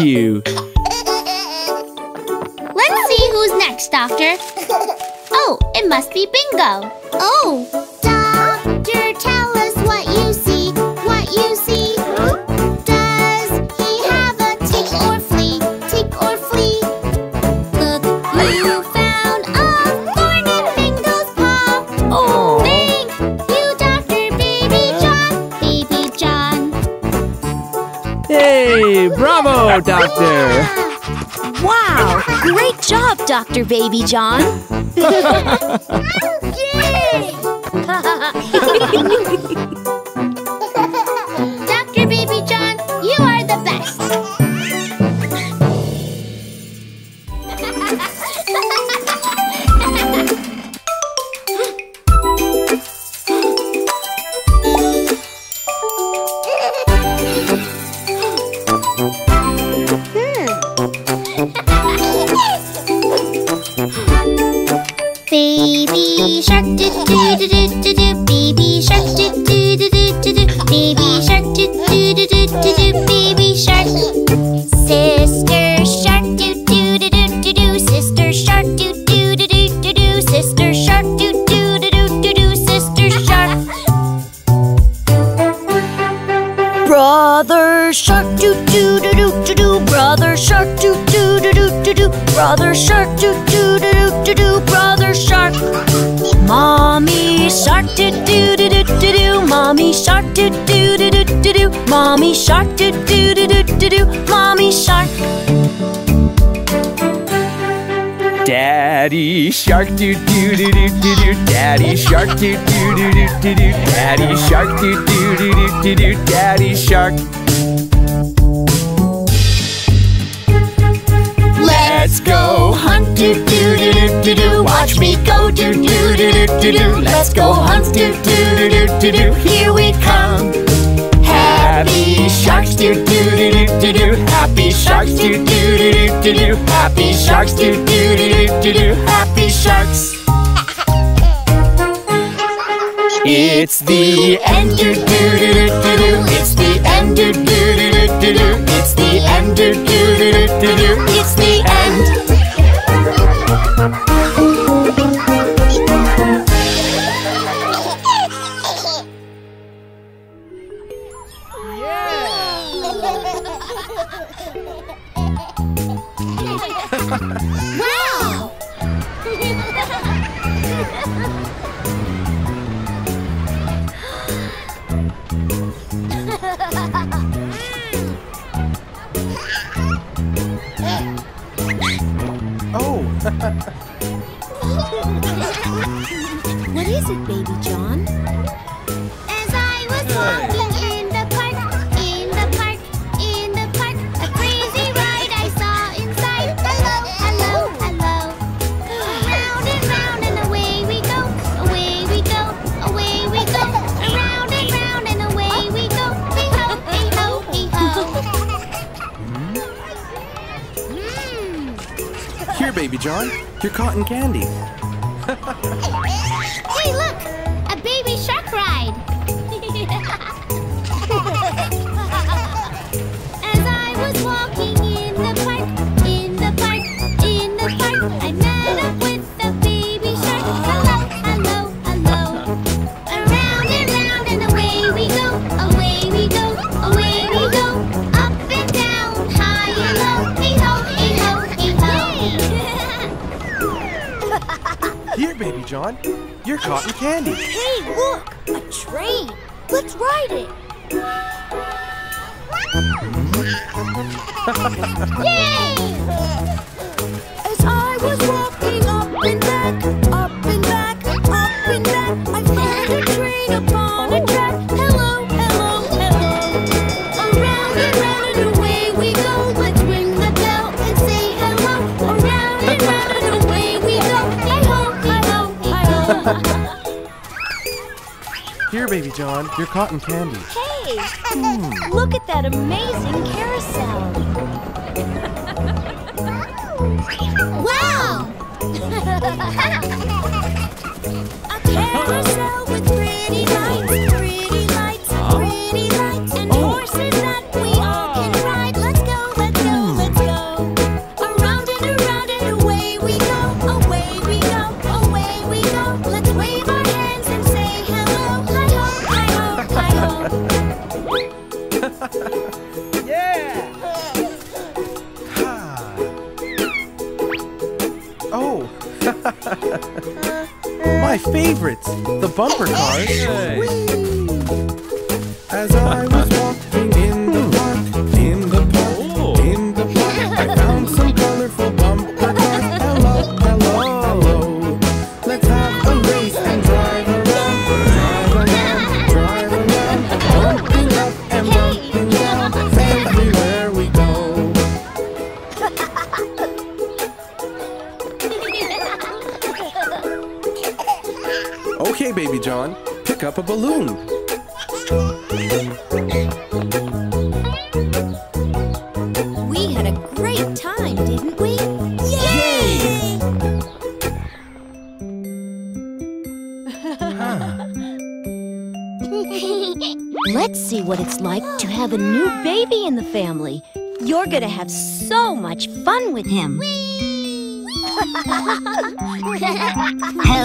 you. Dr. Baby John. do do do do do do daddy shark. Do do do do do do daddy shark. Do do do do do do daddy shark. Let's go hunt. Do do do do do watch me go. Do do do do do do let's go hunt. Do do do do do here we come. Happy sharks do do do do do do happy sharks do do do do happy sharks do do do do do happy sharks It's the end do do do do do do it's the end do do do do do it's the end do do do do do it's on. You're cotton candy. Hey, look! A train! Let's ride it! Yay! baby John, you're cotton candy. Hey! Look at that amazing carousel. with him.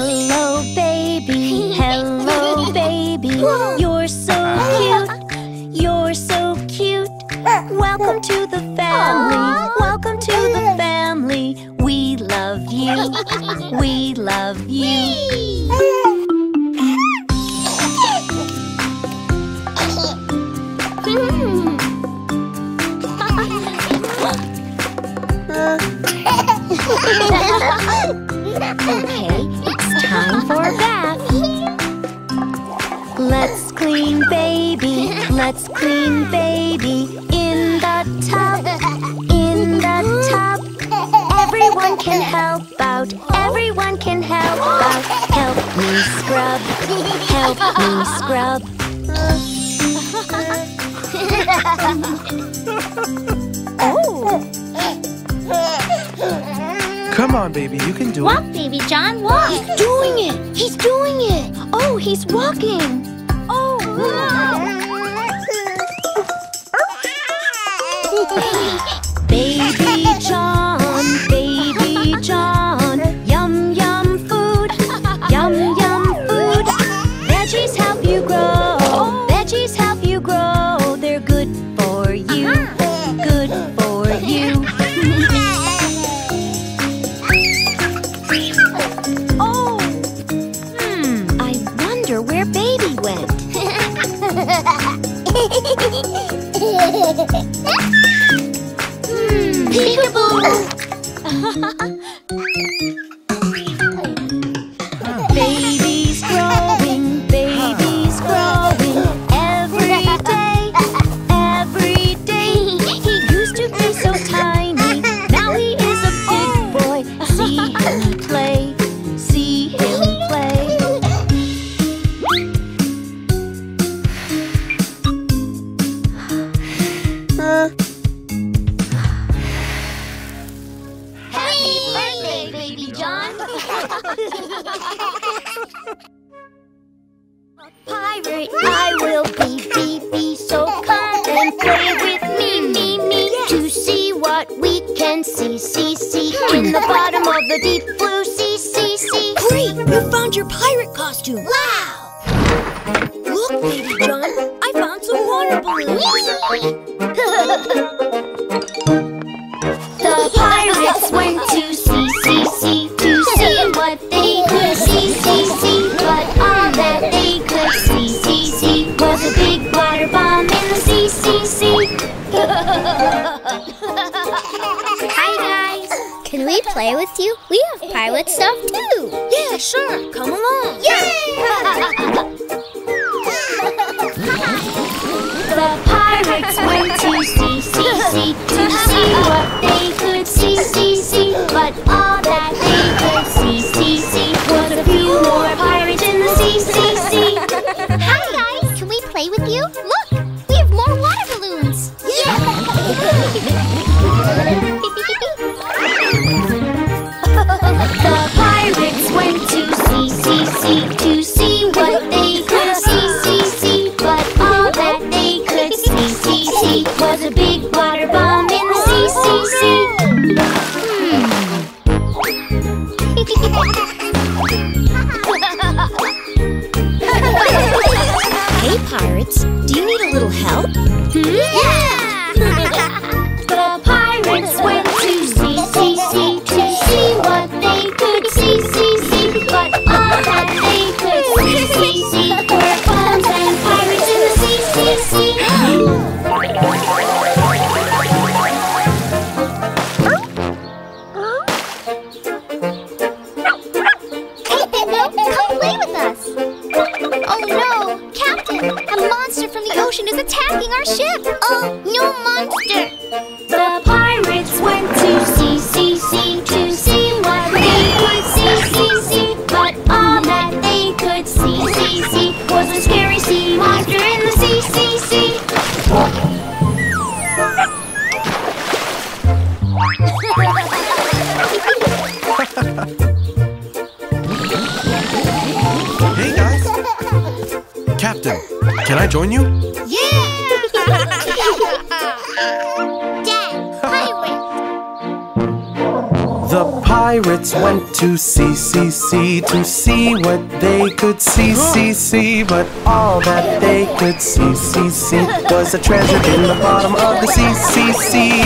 liquid CCC There's a treasure in the bottom of the CCC.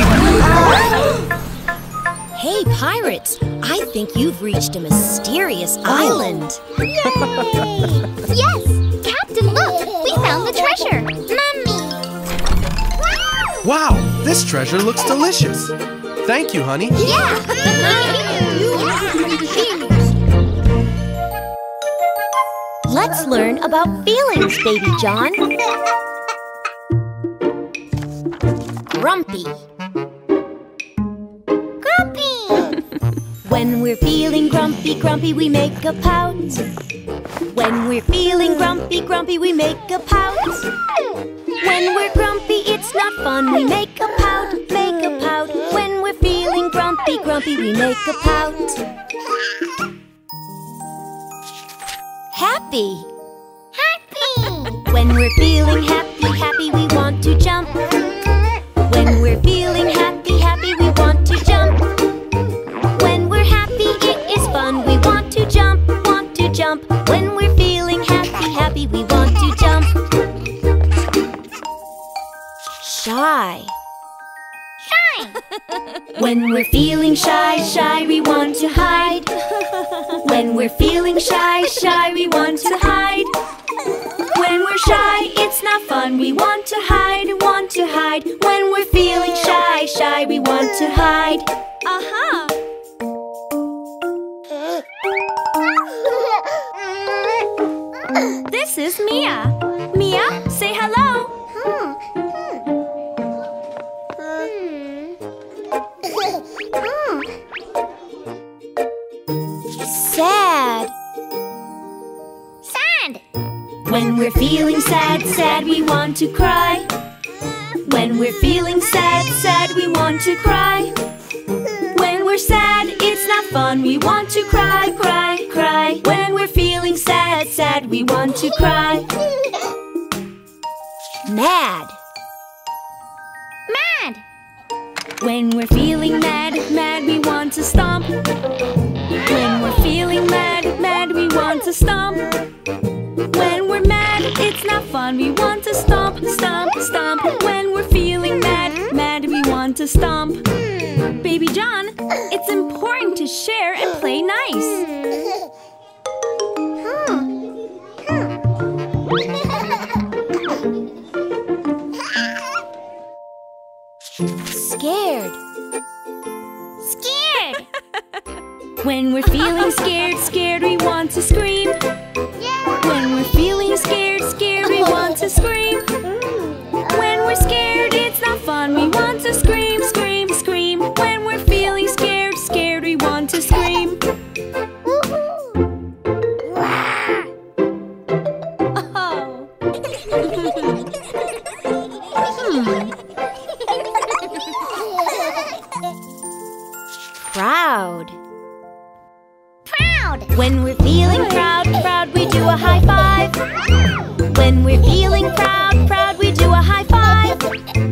Hey, pirates! I think you've reached a mysterious oh. island. Yay! yes! Captain, look! We found the treasure! Mummy! Wow. wow! This treasure looks delicious! Thank you, honey. yeah. yeah. Let's learn about feelings, Baby John. Grumpy. Grumpy! when we're feeling grumpy, grumpy, we make a pout. When we're feeling grumpy, grumpy, we make a pout. When we're grumpy, it's not fun. We make a pout, make a pout. When we're feeling grumpy, grumpy, we make a pout. Happy! Happy! When we're feeling happy, happy, we want to jump. When we're feeling happy, happy, we want to jump. When we're happy, it is fun. We want to jump, want to jump. When we're feeling happy, happy, we want to jump. Shy when we're feeling shy, shy, we want to hide. When we're feeling shy, shy, we want to hide. When we're shy, it's not fun. We want to hide, want to hide. When we're feeling shy, shy, we want to hide. Uh huh. this is Mia. Mia, say hello. Hmm. When we're feeling sad, sad, we want to cry. When we're feeling sad, sad, we want to cry. When we're sad, it's not fun, we want to cry, cry, cry. When we're feeling sad, sad, we want to cry. Mad. Mad. When we're feeling mad, mad, we want to stomp. When we're feeling mad, mad, we want to stomp. When it's not fun, we want to stomp, stomp, stomp. When we're feeling mad, mad, we want to stomp. Baby John, it's important to share and play nice. Scared. Scared. When we're feeling scared, scared, we want to scream. When we're feeling scared, scared, we want to scream. When we're scared, it's not fun, we want to scream, scream, scream. When we're feeling scared, scared, we want to scream. Oh. Proud. Proud. When we're feeling proud, proud, we do a high five. When we're feeling proud, proud, we do a high five.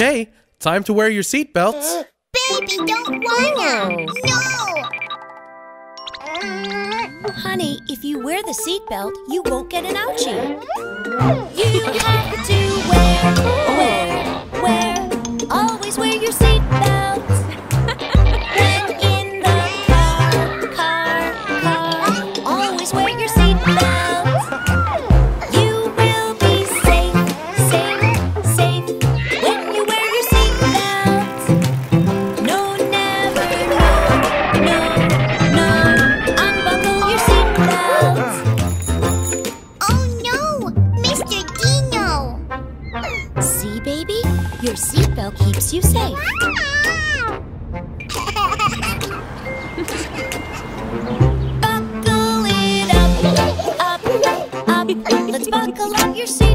Okay, time to wear your seatbelts. Uh, baby, don't wanna! No! Uh. Honey, if you wear the seatbelt, you won't get an ouchie. Uh. You have to wear, wear, wear. Always wear your seatbelt. Buckle up your seat.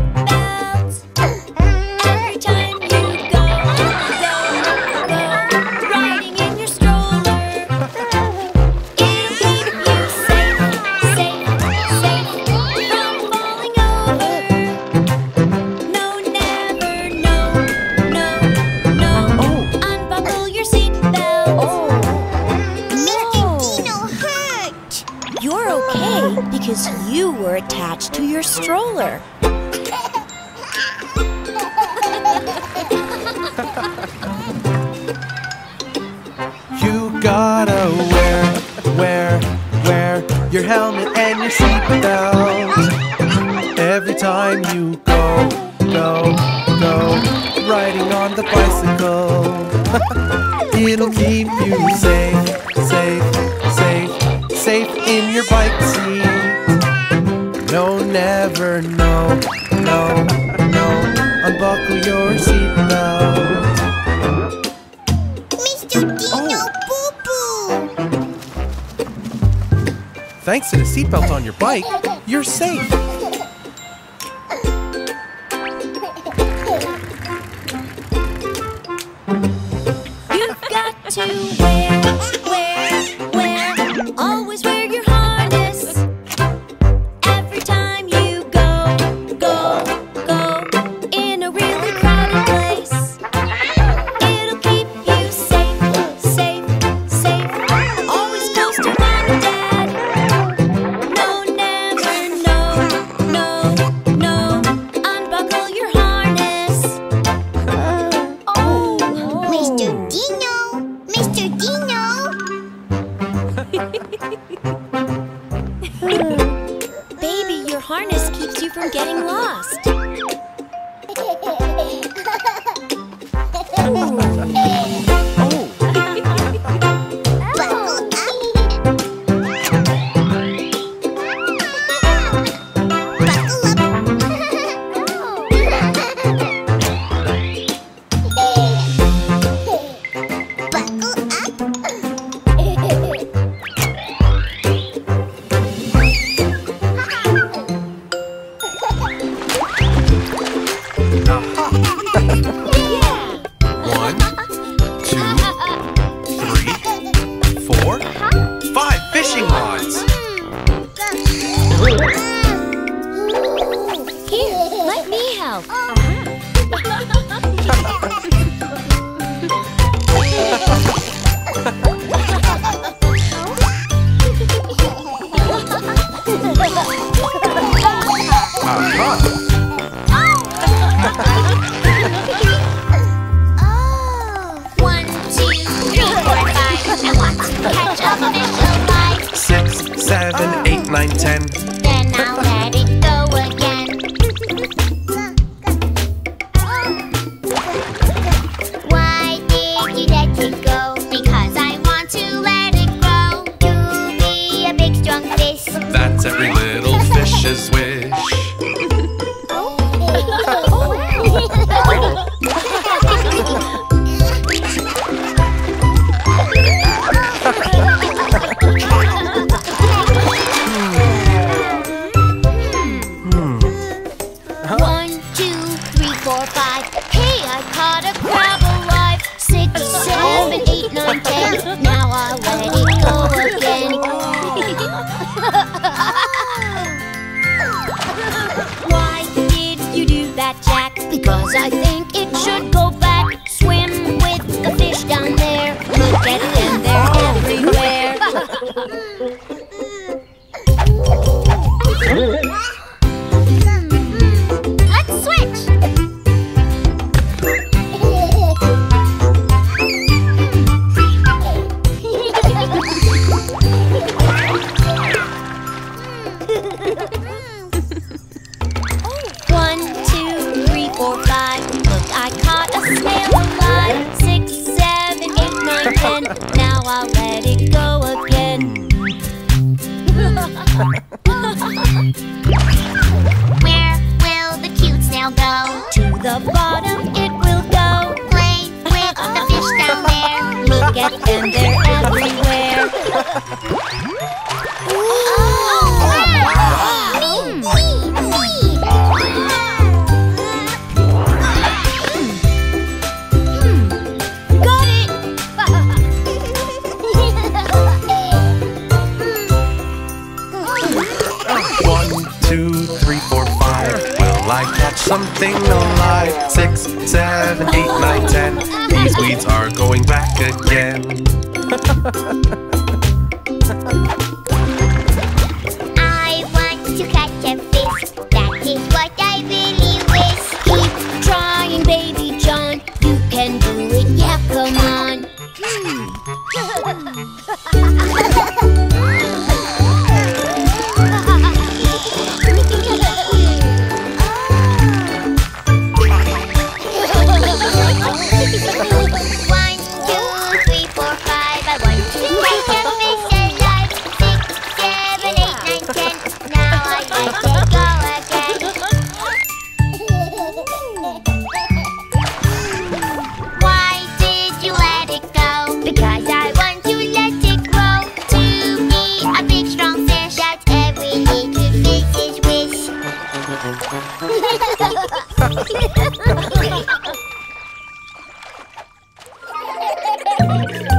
Hello,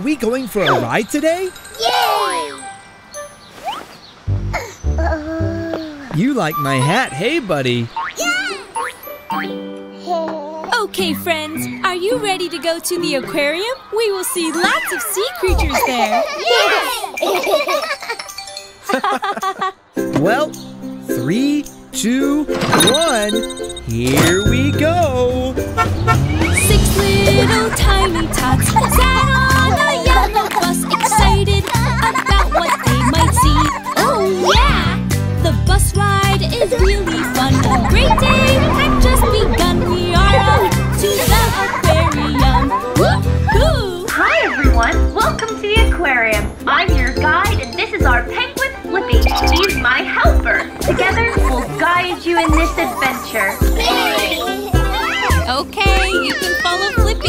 Are we going for a ride today? Yay! You like my hat, hey buddy? Yeah! Okay friends, are you ready to go to the aquarium? We will see lots of sea creatures there! Well, three, two, one, here teacher. Okay, you can follow Flip.